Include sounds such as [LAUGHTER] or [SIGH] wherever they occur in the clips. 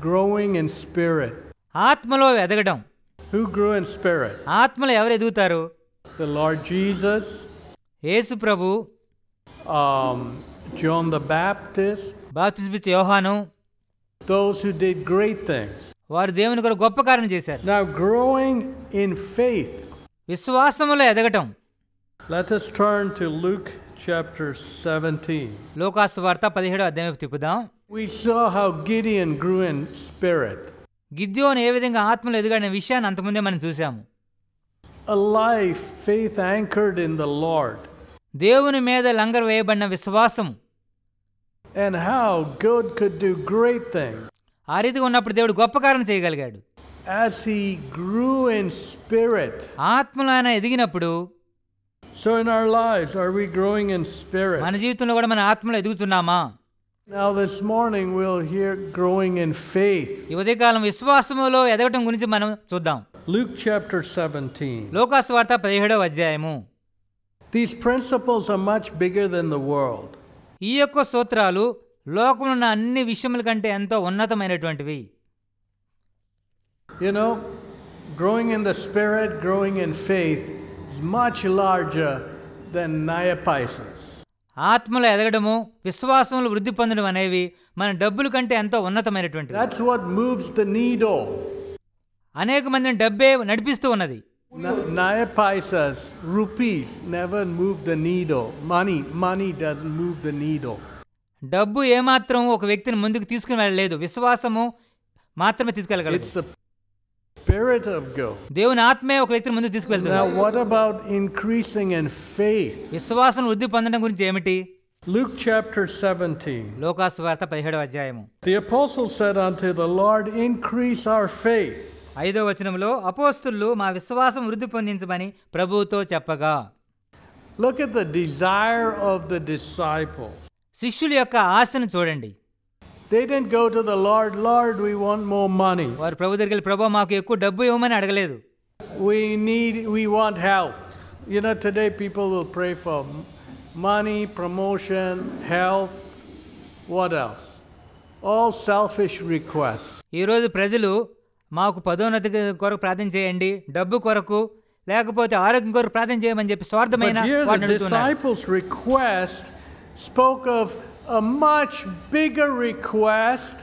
growing in spirit. ఆత్మలో ఎదగడం Who grew in spirit? ఆత్మలో ఎవరు ఎదుగుతారు The Lord Jesus, Yesu Prabhu um, John the Baptist, బాప్తిస్మిచ్చే యోహాను those who did great things. వారు దేవుని కొరకు గొప్ప కార్యం చేశారు Now, growing in faith. విశ్వాసములో ఎదగటం Let us turn to Luke chapter 17. లోకాసు వార్త పదిహేడో అధ్యాయం తిప్పుదాం We saw how Gideon grew in spirit. గిద్యోను ఏ విధంగా ఆత్మలో ఎదిగాడనే విషయాన్ని అంతకుముందే మనం చూసాము A life, faith anchored in the Lord. దేవుని మీద లంగర్ వేయబడిన విశ్వాసం And how God could do great things. ఆ రీతిగా ఉన్నప్పుడు దేవుడు గొప్ప కార్యం చేయగలిగాడు As he grew in spirit. ఆత్మలో ఆయన ఎదిగినప్పుడు So, in our lives, are we growing in spirit? మన జీవితంలో కూడా మన ఆత్మలో ఎదుగుతున్నామా Now, this morning, we'll hear growing in faith. ఈ ఉదయకాలం విశ్వాసములో ఎదగటం గురించి మనం చూద్దాం Luke chapter 17. లోకాసు వార్త పదిహేడవ అధ్యాయము These principles are much bigger than the world. ఈ యొక్క సూత్రాలు లోకంలో ఉన్న అన్ని విషయముల కంటే ఎంతో ఉన్నతమైనటువంటివి You know, growing in the spirit, growing in faith is much larger than Nyapisus. ఆత్మలో ఎదగడము విశ్వాసంలో వృద్ధి పొందడం అనేవి మన డబ్బుల కంటే ఎంతో ఉన్నతమైనటువంటివి That's what moves the needle. అనేక మందిని డబ్బే నడిపిస్తూ ఉన్నది needle. Money, money doesn't move the needle. డబ్బు ఏమాత్రం ఒక వ్యక్తిని ముందుకు తీసుకుని వెళ్ళలేదు విశ్వాసము మాత్రమే తీసుకెళ్ళగలదు spirit of God. దేవుని ఆత్మే ఒక వ్యక్తిని ముందుకు తీసుకువెళ్తుంది Now, what about increasing in faith? విశ్వాసం వృద్ధి పొందడం గురించి ఏమిటి Luke chapter 17. లోకాసు వార్త పదిహేడవ అధ్యాయము The apostle said unto the Lord, Increase our faith. ఐదో వచనంలో అపోస్తులు మా విశ్వాసం వృద్ధి పొందించమని ప్రభువుతో చెప్పగా Look at the desire of the disciples. శిష్యుల యొక్క ఆశను చూడండి They didn't go to the Lord, Lord, we want more money. వారు ప్రభు దగ్గరికి వెళ్ళి, ప్రభు మాకు ఎక్కువ డబ్బు ఇవ్వమని అడగలేదు We need, we want health. You know, today people will pray for m- money, promotion, health. What else? All selfish requests. ఈరోజు ప్రజలు మాకు పదోన్నతి కొరకు ప్రార్థన చేయండి డబ్బు కొరకు లేకపోతే ఆరోగ్యం కొరకు ప్రార్థన చేయమని చెప్పి But స్వార్థమైన here వాటిని the అడుగుతున్నారు disciples' request spoke of a much bigger request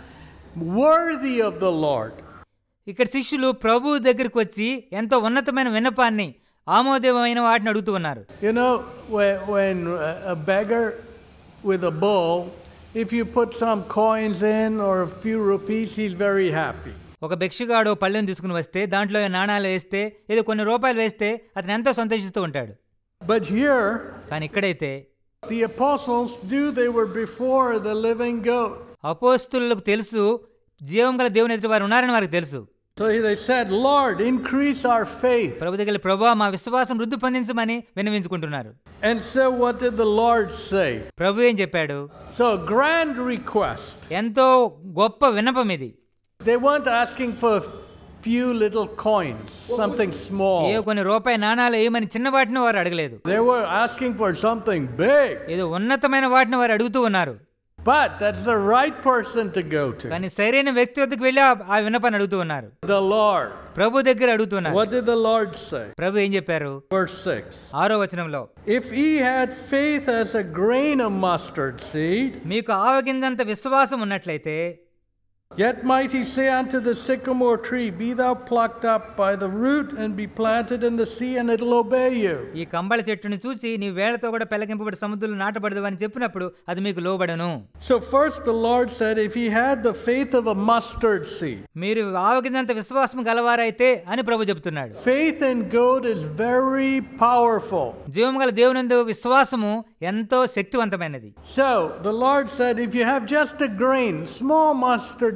worthy of the Lord. ఇక్కడ శిష్యులు ప్రభు దగ్గరికి వచ్చి ఎంతో ఉన్నతమైన విన్నపాన్ని ఆమోదేవమైన వాటిని అడుగుతున్నారు you know beggar with a bowl if you put some coins or a few rupees very happy ఒక భిక్షగాడు పళ్ళెం తీసుకుని వస్తే దాంట్లో నాణాలు వేస్తే ఏదో కొన్ని రూపాయలు వేస్తే అతను ఎంతో సంతోషిస్తూ ఉంటాడు. బట్ హియర్ కానీ ఇక్కడైతే the apostles knew they were before the living God. అపోస్తులకు తెలుసు జీవం గల దేవుని ఎదుటి వారు ఉన్నారని వారికి తెలుసు So they said, Lord, increase our faith. ప్రభు దగ్గర ప్రభా మా విశ్వాసం వృద్ధి పొందించమని విన్నవించుకుంటున్నారు And so what did the Lord say? ప్రభు ఏం చెప్పాడు So, a grand request. ఎంతో గొప్ప విన్నపం ఇది They weren't asking for a few little coins, something A small. కొన్ని రూపాయి నాణాలు ఏమని చిన్న వాటిని వారు అడగలేదు They were asking for something big. ఏదో ఉన్నతమైన వాటిని వారు అడుగుతూ ఉన్నారు But that's the right person to go to. కానీ సరైన వ్యక్తి వద్దకు వెళ్ళి ఆ- విన్నపాన్ని అడుగుతూ ఉన్నారు The Lord. ప్రభు దగ్గర అడుగుతున్నారు What did the Lord say? ప్రభు ఏం చెప్పారు Verse 6. ఆరో వచనంలో If ye had faith as a grain of mustard seed, మీకు ఆవగింజంత విశ్వాసం ఉన్నట్లయితే yet might he say unto the sycamore tree, Be thou plucked up by the root and be planted in the sea, and it'll obey you. ఈ కంబళ చెట్టుని చూసి నీ వేళతో కూడా పెళ్ళగింపబడి సముద్రంలో నాటబడదు అని చెప్పినప్పుడు అది మీకు లోబడను So, first the Lord said, If he had the faith of a mustard seed, మీరు ఆవగింజంత విశ్వాసం గలవారైతే అని ప్రభు చెప్తున్నాడు faith in God is very powerful. జీవం గల దేవునందు విశ్వాసము ఎంతో శక్తివంతమైనది So, the Lord said, If you have just a grain, small mustard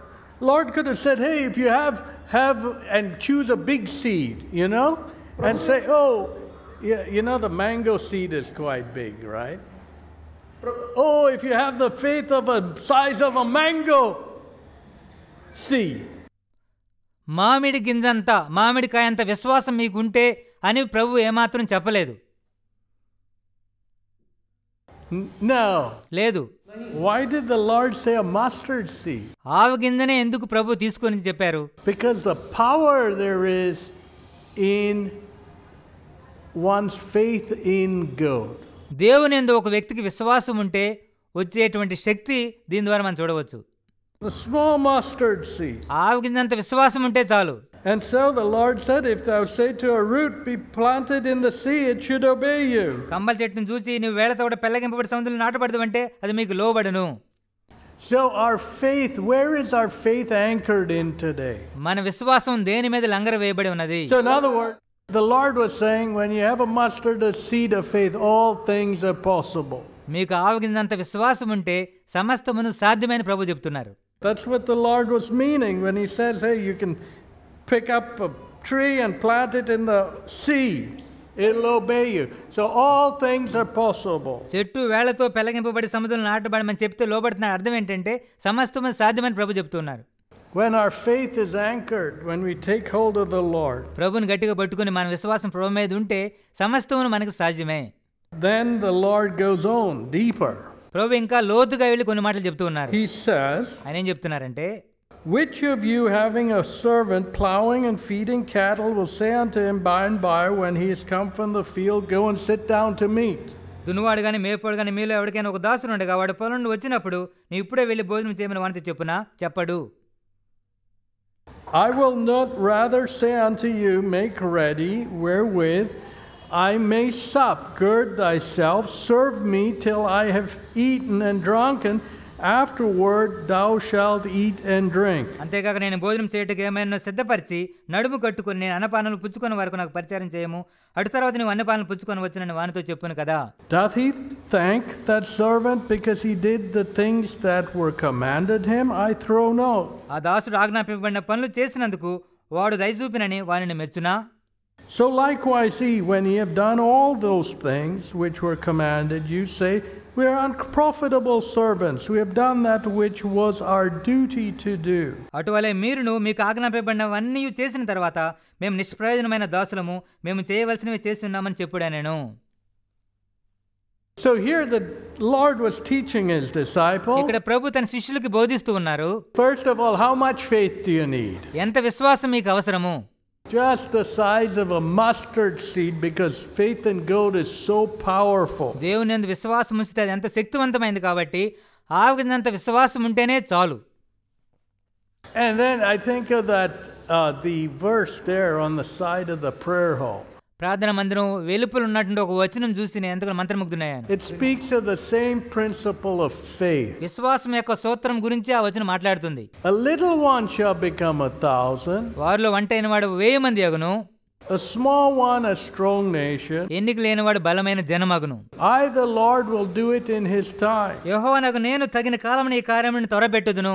Lord could have said, hey, if you have, have, and choose a big seed, you know, and say, oh, yeah, you know, the mango seed is quite big, right? Oh, if you have the faith of a size of a mango seed, మామిడి గింజంత మామిడికాయంత విశ్వాసం మీకుంటే అని ప్రభు ఏమాత్రం చెప్పలేదు. లేదు Why did the Lord say a mustard seed? ఆవు గింజనే ఎందుకు ప్రభు తీసుకొని చెప్పారు Because the power there is in one's faith in God. దేవుని ఎందు ఒక వ్యక్తికి విశ్వాసం ఉంటే వచ్చేటువంటి శక్తి దీని ద్వారా మనం చూడవచ్చు The small mustard seed. ఆవు గింజంత విశ్వాసం ఉంటే చాలు And so the Lord said, If thou say to a root, Be planted in the sea, it should obey you. Kambala చెట్టును చూసి నువ్వు వేళతో కూడా పెళ్ళగింపబడి సముద్రంలో నాటపడదు అంటే అది మీకు లోబడును So, our faith, where is our faith anchored in today? మన విశ్వాసం దేని మీద లంగర వేయబడి ఉన్నది So, in other words, the Lord was saying, When you have a mustard a seed of faith, all things are possible. మీకు ఆవు గింజంత విశ్వాసం ఉంటే సమస్తమును సాధ్యమైన ప్రభు చెప్తున్నారు That's what the Lord was meaning when He says, Hey, you can pick up a tree and plant it in the sea, it'll obey you. So, all things are possible. చెట్టు వేళ్లతో పెళ్ళగింపబడి సముద్రంలో నాటబడమని చెప్తే లోబడుతున్న అర్థం ఏంటంటే సమస్తము సాధ్యమని ప్రభు చెప్తున్నారు When our faith is anchored, when we take hold of the Lord, ప్రభుని గట్టిగా పట్టుకుని మన విశ్వాసం ప్రభు మీద ఉంటే సమస్తమును మనకు సాధ్యమే then the Lord goes on deeper. ప్రభు ఇంకా లోతుగా వెళ్ళి కొన్ని మాటలు చెప్తూ ఉన్నారు He says, ఆయన ఏం చెప్తున్నారంటే Which of you having a servant plowing and feeding cattle will say unto him by and by when he is come from the field, Go and sit down to meat? దున్నువాడు కానీ మేపువాడు కానీ మీలో ఎవరికైనా ఒక దాసుడు ఉండగా వాడు పొలం నుండి వచ్చినప్పుడు నువ్వు ఇప్పుడే వెళ్ళి భోజనం చేయమని వానితో చెప్పునా చెప్పడు I will not rather say unto you, Make ready wherewith I may sup. Gird thyself, serve me till I have eaten and drunken. Afterward thou shalt eat and drink. అంతేకాక నేను భోజనం చేయటకు ఏమైనా సిద్ధపరిచి నడుము కట్టుకుని నేను అన్నపానాలు పుచ్చుకొని వరకు నాకు పరిచారం చేయము అటు తర్వాత నువ్వు అన్నపానాలు పుచ్చుకొని వచ్చినని వానితో చెప్పును కదా Doth he thank that servant because he did the things that were commanded him? I throw no. ఆ దాసుడు ఆజ్ఞాపింపబడిన పనులు చేసినందుకు వాడు దయచూపినని వానిని మెచ్చునా So likewise he, when ye have done all those things which were commanded, you say, We are unprofitable servants. We have done that which was our duty to do. అటువలే మీరును మీకు ఆజ్ఞాపింపబడినవన్నీ చేసిన తర్వాత మేము నిష్ప్రయోజనమైన దాసులము మేము చేయవలసినవి చేసి ఉన్నామని చెప్పుడా నేను So here the Lord was teaching his disciples. ఇక్కడ ప్రభు తన శిష్యులకి బోధిస్తూ ఉన్నారు First of all, how much faith do you need? ఎంత విశ్వాసం మీకు అవసరము Just the size of a mustard seed because faith in God is so powerful. దేవుని యందు విశ్వాసం ఉంచితే అది ఎంత శక్తివంతమైంది కాబట్టి ఆవినంత విశ్వాసం ఉంటేనే చాలు And then I think of that, uh, the verse there on the side of the prayer hall. ప్రార్థన మందిరం వెలుపులు ఉన్నటువంటి ఒక వచనం చూసి నేను ఎంతగా మంత్రముగ్ధున్నాయని it speaks of the same principle of faith విశ్వాసం యొక్క సూత్రం గురించి ఆ వచనం మాట్లాడుతుంది a little one shall become a thousand వారిలో వంటైన వాడు 1000 మంది అగును A small one, a strong nation. I, the Lord, will do it in His time.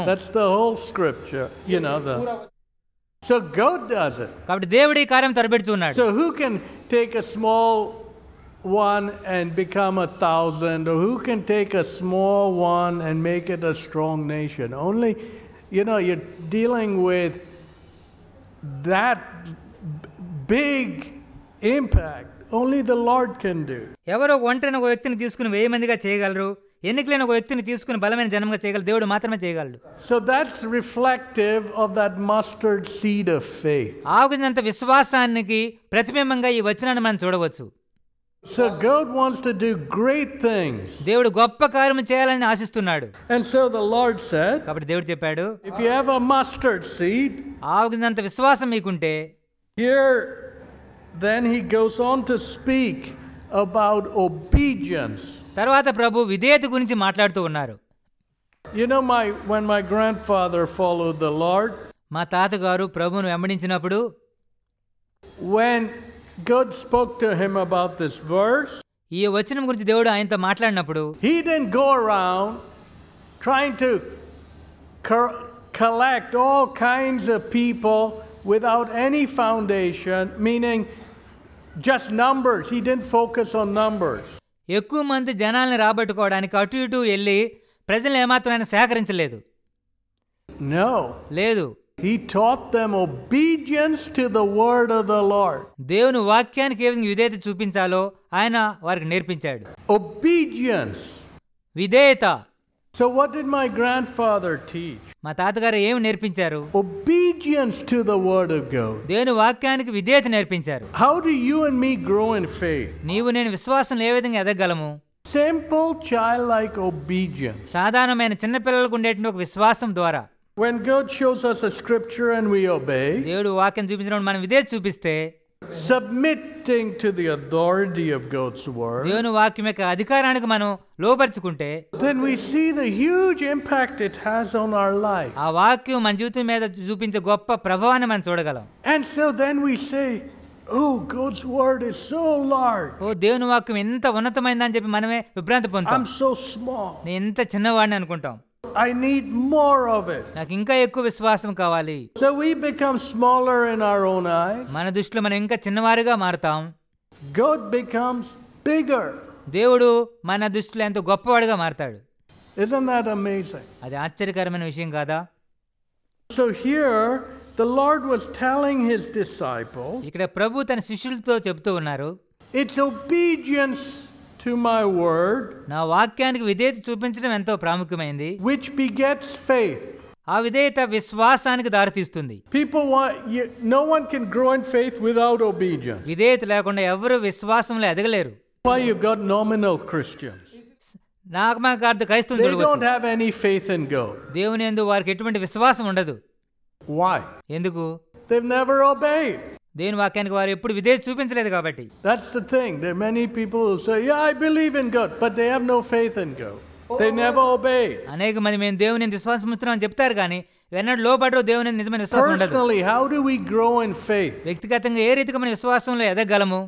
That's the whole scripture, you know. The... So God does it. కాబట్టి దేవుడు ఈ కార్యం త్వరపెడుతున్నాడు So who can take a small one and become a thousand, or who can take a small one and make it a strong nation? Only, you know, you're dealing with that b- big impact. Only the Lord can do. ఎవరో ఒక ఒంటరిని ఒక వ్యక్తిని తీసుకుని వెయ్యి మందిగా చేయగలరు ఎన్నికలేని ఒక వ్యక్తిని తీసుకుని బలమైన జనంగా చేయగలరు దేవుడు మాత్రమే చేయగలడు So that's reflective of that mustard seed of faith. ఆగునంత విశ్వాసానికి ప్రతిబింబంగా ఈ వచనాన్ని మనం చూడవచ్చు So God wants to do great things. దేవుడు గొప్ప కార్యము చేయాలని ఆశిస్తున్నాడు And so the Lord said, కాబట్టి దేవుడు చెప్పాడు if you have a mustard seed, ఆగునంత విశ్వాసం మీకుంటే Here, then he goes on to speak about obedience. తర్వాత ప్రభు విధేయత గురించి మాట్లాడుతూ ఉన్నారు You know, my when my grandfather followed the Lord, మా తాతగారు ప్రభువును వెంబడించినప్పుడు when God spoke to him about this verse, ఈ వచనం గురించి దేవుడు ఆయనతో మాట్లాడినప్పుడు he didn't go around trying to cor- collect all kinds of people without any foundation, meaning just numbers. He didn't focus on numbers. ఎక్కువ మంది జనాల్ని రాబట్టుకోవడానికి అటు ఇటు వెళ్ళి ప్రజలు ఏమాత్రం ఆయన సేకరించలేదు. లేదు He taught them obedience to the word of the Lord. దేవుని వాక్యానికి ఏ విధంగా విధేయత చూపించాలో ఆయన వారికి నేర్పించాడు Obedience. విధేయత So, what did my grandfather teach? మా తాతగారు ఏమి నేర్పించారు Obedience to the word of God. దేవుని వాక్యానికి విధేయత నేర్పించారు How do you and me grow in faith? నీవు నేను విశ్వాసం ఏ విధంగా ఎదగలము Simple childlike obedience. సాధారణమైన చిన్నపిల్లలకు ఉండేటువంటి ఒక విశ్వాసం ద్వారా When God shows us a scripture and we obey, దేవుడు వాక్యం చూపించినప్పుడు మనం విధేయత చూపిస్తే submitting to the authority of God's word దేవుని వాక్యం యొక్క అధికారానికి మనం లోపరుచుకుంటే then we see the huge impact it has on our life ఆ వాక్యం మన జీవితం మీద చూపించే గొప్ప ప్రభావాన్ని మనం చూడగలం. And so then we say oh God's word is so large ఓ దేవుని వాక్యం ఎంత ఉన్నతమైనదని చెప్పి మనమే విభ్రాంతి పొందుతాం. ఐ యామ్ సో స్మాల్ నేను ఎంత చిన్నవాడిని అనుకుంటాం? I need more of it నాకు ఇంకా ఎక్కువ విశ్వాసం కావాలి. So we become smaller in our own eye మన దృష్టిలో మనం ఇంకా చిన్నవారిగా మారతాం. గాడ్ బికమ్స్ బిగర్ దేవుడు మన దృష్టిలో ఎంత గొప్పవాడిగా మారతాడు. ఇజన్ దట్ అమేజింగ్ అది ఆశ్చర్యకరమైన విషయం కాదా? So here the Lord was telling his disciple ఇక్కడ ప్రభు తన శిష్యులతో చెప్తూ ఉన్నారు. It's obedience to my word నా వాక్యానికి విధేయత చూపించడం ఎంతో ప్రాముఖ్యమైంది which begets faith. ఆ విధేయత విశ్వాసానికి దారితీస్తుంది People want, you, no one can grow in faith without obedience. విధేయత లేకుండా ఎవరు విశ్వాసంలో ఎదగలేరు Why you got nominal Christians? నామకార్థ క్రైస్తవులు They don't have any faith in God. దేవుని యందు వారికి ఎటువంటి విశ్వాసం ఉండదు Why? ఎందుకు They've never obeyed. దేవుని వాక్యానికి వారు ఎప్పుడు విధేయత చూపించలేదు కాబట్టి. That's the thing there many people say yeah I believe in God but they have no faith in God they never obey అనేక మంది మేము దేవుని విశ్వాసముత్రం చెప్తారు కానీ వెన్నడు లోపడరు దేవుని నిజమైన విశ్వాసం ఉండదు. Personally how do we grow in faith వ్యక్తిగతంగా ఏ రీతిగా మన విశ్వాసంలో ఎదగగలము?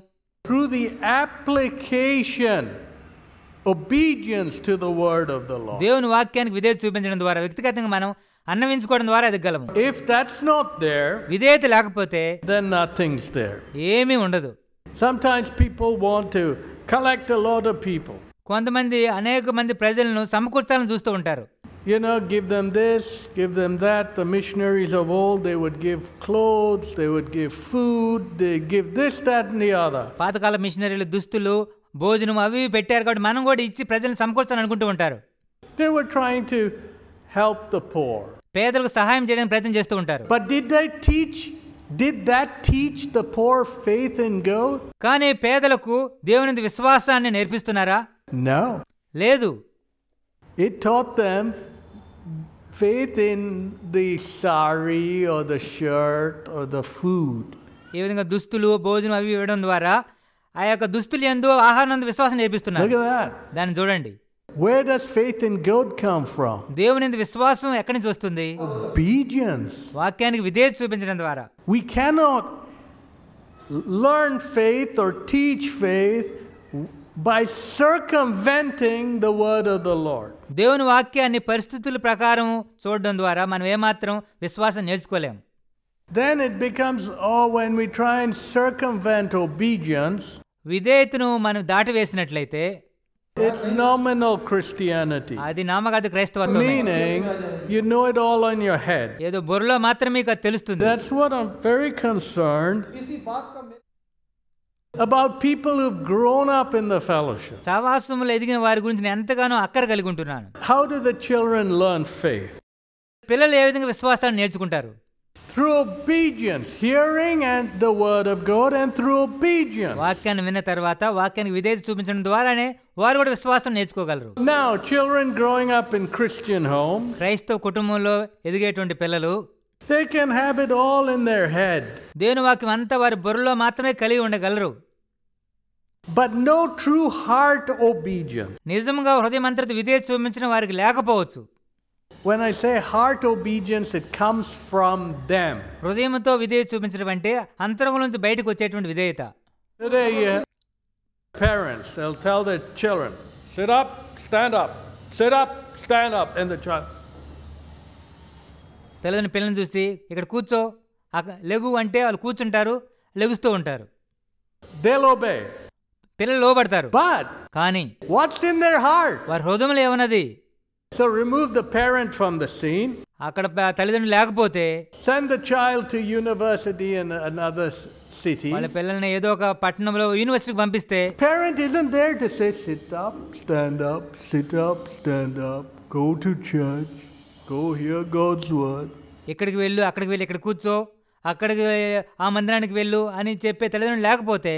Through the application obedience to the word of the Lord దేవుని వాక్యానికి విధేయత చూపించడం ద్వారా వ్యక్తిగతంగా మనం అన్నవించుకోవడం ద్వారా ఎదగలము If that's not there, విధేయత లేకపోతే then nothing's there. ఏమీ ఉండదు Sometimes people want to collect a lot of people. కొంతమంది అనేక మంది ప్రజలను సమకూర్చాలని చూస్తూ ఉంటారు You know, give them this, give them that. The missionaries of old, they would give clothes, they would give food, they give this, that, and the other. పాతకాల మిషనరీలు దుస్తులు భోజనం అవి పెట్టారు కాబట్టి మనం కూడా ఇచ్చి ప్రజలను సమకూర్చాలని అనుకుంటూ ఉంటారు They were trying to help the poor. పేదలకు సహాయం చేయడానికి ప్రయత్నం చేస్తూ ఉంటారు But did they teach, did that teach the poor faith in God? కానీ పేదలకు దేవుని విశ్వాసాన్ని నేర్పిస్తున్నారా No. లేదు It taught them faith in the sari or the shirt or the food. ఈ విధంగా దుస్తులు భోజనం అవి ఇవ్వడం ద్వారా ఆ యొక్క దుస్తులు ఎందు ఆహారం విశ్వాసం నేర్పిస్తున్నారు. దాన్ని చూడండి Where does faith in God come from? దేవుని యందు విశ్వాసం ఎక్కడి నుంచి వస్తుంది Obedience. వాక్యానికి విధేయత చూపించడం ద్వారా We cannot learn faith or teach faith by circumventing the word of the Lord. దేవుని వాక్యాన్ని పరిస్థితుల ప్రకారం చూడడం ద్వారా మనం ఏమాత్రం విశ్వాసం నేర్చుకోలేం Then it becomes, oh, when we try and circumvent obedience, విధేయతను మనం దాటివేసినట్లయితే it's nominal Christianity. అది నామకార్థ క్రైస్తవత్వం Meaning, you know it all on your head. ఏదో బుర్రలో మాత్రమే మీకు అది తెలుస్తుంది That's what I'm very concerned about people who've grown up in the fellowship. సహవాసములో ఎదిగిన వారి గురించి నేను ఎంతగానో అక్కర కలిగి ఉంటున్నాను How do the children learn faith? పిల్లలు ఏ విధంగా విశ్వాసాన్ని నేర్చుకుంటారు Through obedience, hearing and the word of God, and through obedience. వాక్యాన్ని విన్న తర్వాత వాక్యానికి విధేయత చూపించడం ద్వారానే వారు కూడా విశ్వాసం నేర్చుకోగలరు. Now children growing up in Christian home క్రైస్తవ కుటుంబంలో ఎదిగేటువంటి పిల్లలు they can have it all in their head దేని వాక్యం అంత వారి బుర్రలో మాత్రమే కలిగి ఉండగలరు. But no true heart obedient నిజంగా హృదయ మంత్రత విధేయ చూపించిన వారికి లేకపోవచ్చు. When I say heart obedience it comes from them హృదయంతో విధేయ చూపించడం అంటే అంతరంగం నుంచి బయటకు వచ్చేటువంటి విధేయత. parents, they'll tell their children, sit up, stand up, sit up, stand up, and the child. తెల్లని పిల్లని చూసి ఇక్కడ కూర్చో లెగు అంటే వాళ్ళు కూర్చుంటారు లెగుస్తూ ఉంటారు. పిల్లలు లోబడతారు. కానీ వాట్స్ ఇన్ దర్ హార్ట్ వారి హృదయంలో ఏమన్నది? So remove the parent from the scene అక్కడ తల్లిదండ్రులు లేకపోతే send the child to university and another city వాళ్ళ పిల్లల్ని ఏదో ఒక పట్టణంలో యూనివర్సిటీకి పంపిస్తే parent isn't there to say sit up stand up sit up stand up go to church go hear God's word ఇక్కడికి వెళ్ళు అక్కడికి వెళ్ళి ఇక్కడ కూర్చో అక్కడికి ఆ మందిరానికి వెళ్ళు అని చెప్పే తల్లిదండ్రులు లేకపోతే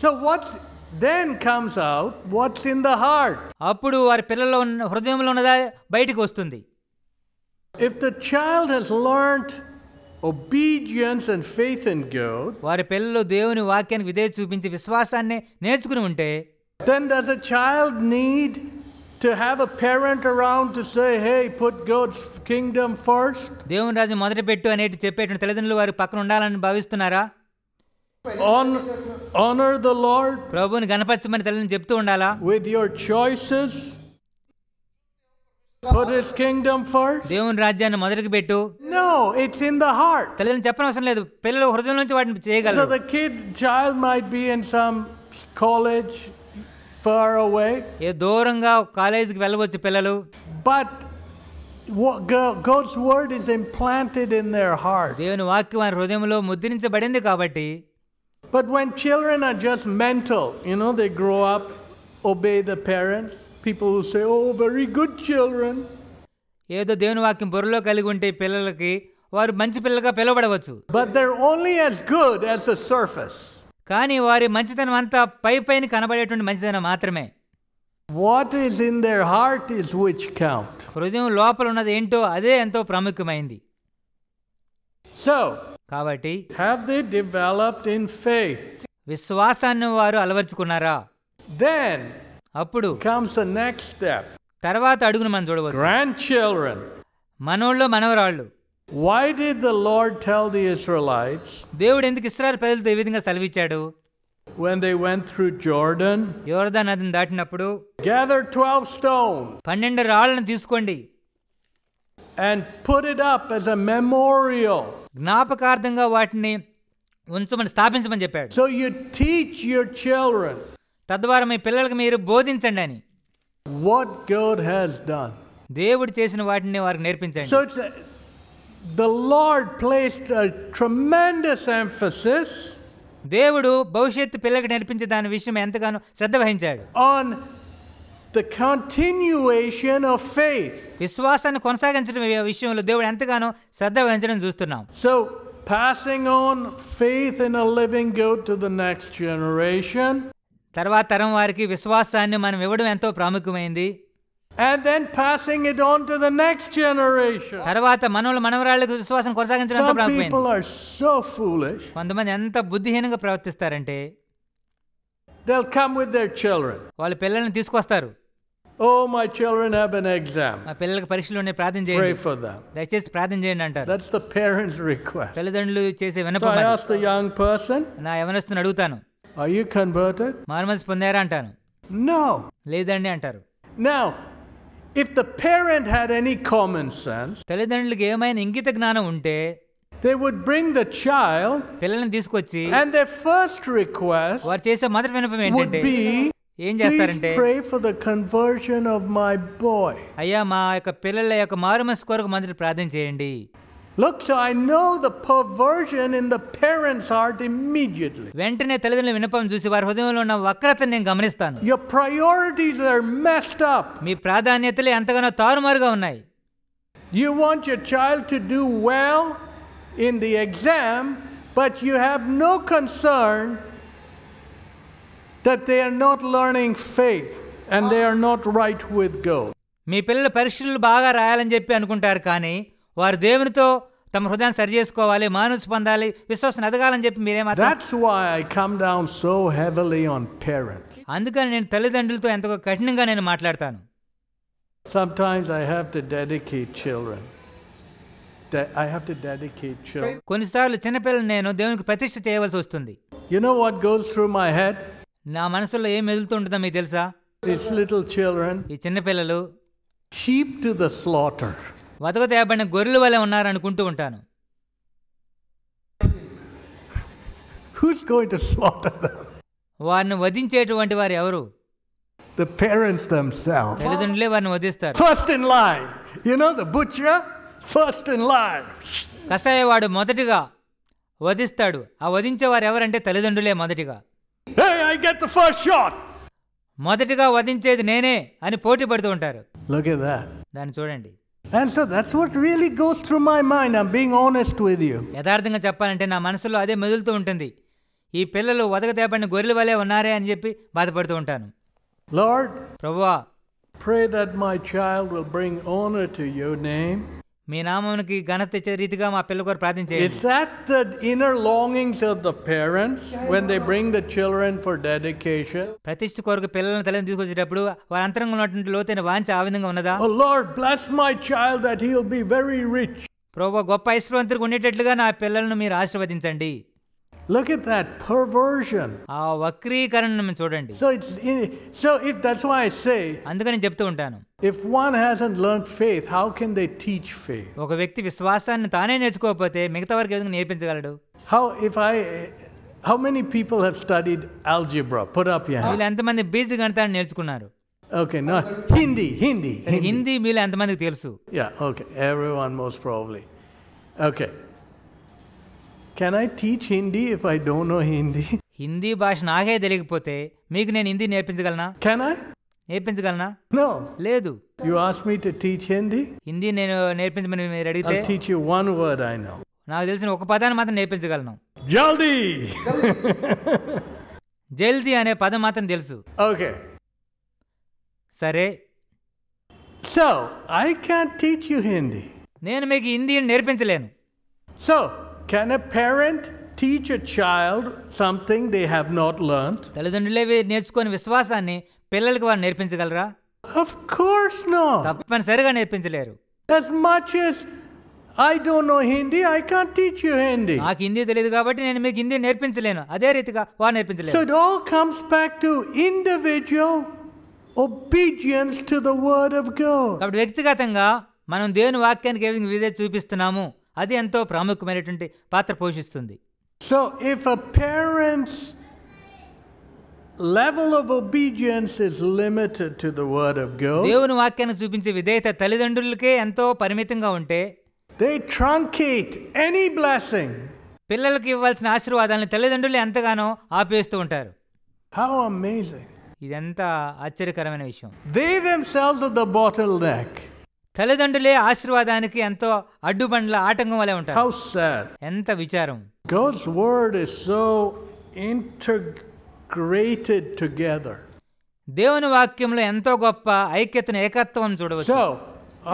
so what's then comes out what's in the heart. అప్పుడు వారి పిల్లల్లో ఉన్న హృదయంలో ఉన్నదా బయటికి వస్తుంది If the child has learned obedience and faith in God, వారి పిల్లలు దేవుని వాక్యానికి విధేయత చూపించి విశ్వాసాన్ని నేర్చుకుని ఉంటే then does a child need to have a parent around to say, hey, put God's kingdom first? దేవుని రాజు మొదటి పెట్టు అనేటి చెప్పేటువంటి తల్లిదండ్రులు వారి పక్కన ఉండాలని భావిస్తున్నారా Honor the Lord ప్రభువుని గణపరచమని తల్లిని చెప్తూ ఉండాలా with your choices. Put his kingdom first. దేవుని రాజ్యాన్ని మొదటికి పెట్టు No, it's in the heart. తల్లిదండ్రులు చెప్పనవసరం లేదు పిల్లలు హృదయం నుంచి వాటిని చేయగలరు the kid, child might be in some college far away, ఏ దూరంగా కాలేజీకి వెళ్ళవచ్చు పిల్లలు but what Go- God's word is implanted in their heart. దేవుని వాక్యం వారి హృదయంలో ముద్రించబడింది కాబట్టి But when children are just mental, you know, they grow up, obey the parents, people will say, oh, very good children. ఏదో దేవుని వాక్యం బుర్రలో కలిగి ఉంటే పిల్లలకి వారు మంచి పిల్లగా పిలవబడవచ్చు. But they're only as good as a surface కానీ వారి మంచితనం అంతా పై పైన కనబడేటువంటి మంచితనం మాత్రమే. What is in their heart is which count హృదయం లోపల ఉన్నది ఏంటో అదే ఎంతో ప్రాముఖ్యమైంది సో కాబట్టి have they developed in faith? విశ్వాసాన్ని వారు అలవర్చుకున్నారా Then అప్పుడు comes the next step. తర్వాత అడుగును మనం చూడవచ్చు Grandchildren. మనోళ్ళు మనవరాళ్ళు Why did the Lord tell the Israelites దేవుడు ఎందుకు ఇస్రాయల్ ప్రజలతో ఈ విధంగా సెలవిచ్చాడు when they went through Jordan? యోర్దా నదిని దాటినప్పుడు Gather 12 stones పన్నెండు రాళ్ళను తీసుకోండి and put it up as a memorial. జ్ఞాపకార్థంగా వాటిని ఉంచమని స్థాపించమని చెప్పాడు. So you teach your children తద్వారా మీ పిల్లలకు మీరు బోధించండి అని. what God has done. దేవుడు చేసిన వాటిని వారికి నేర్పించండి. It's a, the Lord placed a tremendous emphasis దేవుడు భవిష్యత్తు పిల్లలకు నేర్పించే దాని విషయం ఎంతగానో శ్రద్ధ వహించాడు. on the continuation of faith. విశ్వాసాన్ని కొనసాగించడం విషయంలో దేవుడు ఎంతగానో శ్రద్ధ వహించడం చూస్తున్నాం So passing on faith in a living God to the next generation, తర్వాత తరం వారికి విశ్వాసాన్ని మనం ఇవ్వడం ఎంతో ప్రాముఖ్యమైంది and then passing it on to the next generation. తర్వాత మనవలు మనవరాళ్ళకు విశ్వాసం కొనసాగించడం ఎంతో Some ప్రాముఖ్యమైంది people are so foolish, కొంతమంది ఎంత బుద్ధిహీనంగా ప్రవర్తిస్తారంటే they'll come with their children. వాళ్ళ పిల్లల్ని తీసుకొస్తారు Oh, my children have an exam. మా పిల్లలకి పరీక్షలు ఉన్నాయి ప్రార్థన Pray చేయండి for them. దయచేసి ప్రార్థన చేయండి అంటారు That's the parent's request. తల్లిదండ్రులు చేసే So వినపం I అది. asked the young person, నా యవనస్తుని అడుగుతాను Are you converted? మారుమనసు పొందారా అంటాను No. లేదండి అంటారు Now, if the parent had any common sense, తల్లిదండ్రులకి ఏమైనా ఇంగిత జ్ఞానం ఉంటే they would bring the child, పిల్లల్ని తీసుకొచ్చి and their first request వారు చేసే మొదటి వినపం would ఏంటంటే be, ఏం చేస్తారంటే pray for the conversion of my boy అయ్యా మా యొక్క పిల్లల యొక్క మారుమనసు కొరకు మంత్రి ప్రార్థన చేయండి. Look so I know the perversion in the parents heart immediately వెంటనే తల్లిదండ్రుల వినపం చూసి వారి హృదయంలో ఉన్న వక్రతను నేను గమనిస్తాను. Your priorities are messed up మీ ప్రాధాన్యతలు ఎంతగానో తారుమారుగా ఉన్నాయి. You want your child to do well in the exam but you have no concern that they are not learning faith and they are not right with God. మీ పిల్లలు పరీక్షలు బాగా రాయాలని చెప్పి అనుకుంటారు కానీ వారు దేవునితో తమ హృదయాన్ని సరి చేసుకోవాలి మానసు పొందాలి విశ్వాసం ఎదగాలని చెప్పి మీరేమాత్రం That's why I come down so heavily on parents. అందుకని నేను తల్లిదండ్రులతో ఎంతో కఠినంగా నేను మాట్లాడతాను Sometimes I have to dedicate children. De- I have to dedicate children. కొన్నిసార్లు చిన్నపిల్లలు నేను దేవునికి ప్రతిష్ఠ చేయవలసి వస్తుంది You know what goes through my head? నా మనసులో ఏం మెదులుతుంటుందో మీకు తెలుసా These little children, ఈ చిన్నపిల్లలు sheep to the slaughter. వదక తేబడిన గొర్రెల వలె ఉన్నారనుకుంటూ ఉంటాను Who's going to slaughter them? వారిని వధించేటువంటి వారు ఎవరు The parents themselves. తల్లిదండ్రులే వారిని వధిస్తారు First in line. You know, the butcher, first in line. కసాయవాడు మొదటిగా వధిస్తాడు ఆ వధించేవారు ఎవరంటే తల్లిదండ్రులే మొదటిగా Hey, I get the first shot. మొదటిగా వధించేది నేనే అని పోటీ పడుతూ ఉంటారు Look at that. దాన్ని చూడండి And so that's what really goes through my mind. I'm being honest with you. యథార్థంగా చెప్పాలంటే నా మనసులో అదే మెదులుతూ ఉంటుంది ఈ పిల్లలు వదక తేపడిన గొర్రెల వలె ఉన్నారే అని చెప్పి బాధపడుతూ ఉంటాను Lord, ప్రభువా pray that my child will bring honor to your name. మీ నామానికి ఘనత ఇచ్చే రీతిగా మా పిల్ల కొరకు ప్రార్థించేది is that the inner longings of the parents when they bring the children for dedication ప్రతిష్ఠ కొరకు పిల్లల్ని తల్లిని తీసుకొచ్చేటప్పుడు వారి అంతరంగంలో ఉన్నటువంటి లోతైన వాంచ ఆ విధంగా ఉన్నదా? ఓ Lord bless my child that he will be very rich ప్రభువా గొప్ప ఐశ్వర్యవంతుడికి ఉండేటట్లుగా నా పిల్లలను మీరు ఆశీర్వదించండి. Look at that perversion. So, it's, so if that's why I say, if one hasn't learned faith, how can they teach faith? ఒక వ్యక్తి విశ్వాసాన్ని తానే నేర్చుకోకపోతే మిగతా వారికి ఏదైనా నేర్పించగలడు How if I how many people have studied algebra? Put up your hand. వీళ్ళు ఎంతమంది బీజ గణితాన్ని నేర్చుకున్నారు Okay, no Hindi, Hindi, Hindi. Hindi మీలో ఎంతమందికి తెలుసు Yeah, okay. Everyone most probably. Okay. Can I teach Hindi if I don't know Hindi? Hindi భాష నాకే తెలియకపోతే మీకు నేను హిందీ నేర్పించగలనా Can I? నేర్పించగలనా? నో లేదు. యు ఆస్క్ మీ హిందీ నేను నేర్పించమని మీరు teach you one word I నాకు తెలిసిన ఒక పదాన్ని మాత్రం నేర్పించగలను. జల్దీ! [LAUGHS] జల్దీ అనే పదం మాత్రం తెలుసు. ఓకే. సరే. So I can teach you Hindi నేను మీకు హిందీని నేర్పించలేను. So can a parent teach a child something they have not learn తల్లిదండ్రులే నేర్చుకొని విశ్వాసాన్ని పిల్లలకి వారు నేర్పించగలరా Of course not. తప్పనిసరిగా నేర్పించలేరు As much as I don't know Hindi, I can't teach you Hindi. నాకు హిందీ తెలియదు కాబట్టి నేను మీకు హిందీ నేర్పించలేను అదే రీతిగా వారు So నేర్పించలేరు it all comes back to individual obedience to the word of God. కాబట్టి వ్యక్తిగతంగా మనం దేవుని వాక్యానికి ఏ విధంగా విధేయత చూపిస్తున్నాము అది ఎంతో ప్రాముఖ్యమైనటువంటి పాత్ర పోషిస్తుంది So if a parent's level of obedience is limited to the word of God, దేవుని వాక్యానికి చూపించే విధేయత తల్లిదండ్రులకే ఎంతో పరిమితంగా ఉంటే they truncate any blessing. పిల్లలకి ఇవ్వాల్సిన ఆశీర్వాదాలను తల్లిదండ్రులు ఎంతగానో ఆపేస్తూ ఉంటారు How amazing. ఇదంతా ఆశ్చర్యకరమైన విషయం They themselves are the bottleneck. తల్లిదండ్రులే ఆశీర్వాదానికి ఎంతో అడ్డుబండ్ల ఆటంకం వలె ఉంటారు How sad. ఎంత విచారం God's word is so integrated together. దేవుని వాక్యంలో ఎంతో గొప్ప ఐక్యతను ఏకత్వం చూడవచ్చు So,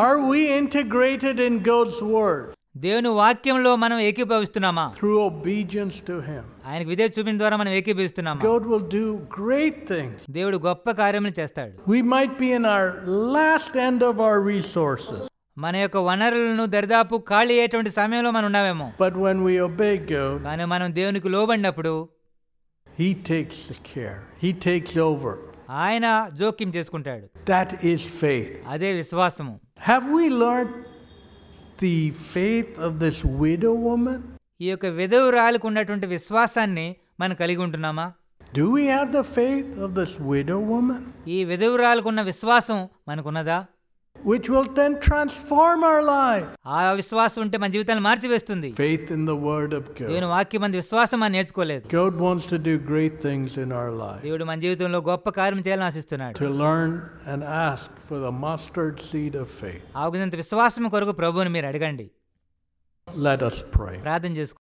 are we integrated in God's word దేవుని వాక్యంలో మనం ఏకీభవిస్తున్నామా through obedience to Him? ఆయనకు విధేయత చూపించడం ద్వారా మనం ఏకీభవిస్తున్నామా God will do great things. దేవుడు గొప్ప కార్యములు చేస్తాడు We might be in our last end of our resources, మన యొక్క వనరులను దరిదాపు ఖాళీ అయ్యేటువంటి సమయంలో మనం ఉన్నామేమో but when we obey God, కానీ మనం దేవునికి లోబడినప్పుడు he takes care he takes over ఆయన జోక్యం చేసుకుంటాడు. దట్ ఈస్ ఫెయిత్ అదే విశ్వాసము. Have we learn the faith of this widow woman ఈ యొక్క విధవరాలకు ఉన్నటువంటి విశ్వాసాన్ని మనం కలిగి ఉంటున్నామా? Do we have the faith of this widow woman ఈ విధవరాలకు ఉన్న విశ్వాసం మనకున్నదా? Which will then transform our life. ఆ విశ్వాసం ఉంటే మన జీవితాన్ని మార్చివేస్తుంది Faith in the Word of God. దేవుని వాక్యం మన విశ్వాసం మనం నేర్చుకోలేదు God wants to do great things in our life. దేవుడు మన జీవితంలో గొప్ప కార్యం చేయాలని ఆశిస్తున్నాడు To learn and ask for the mustard seed of faith. ఆగునంత విశ్వాసం కొరకు ప్రభువుని మీరు అడగండి Let us pray. ప్రార్థన చేసుకోండి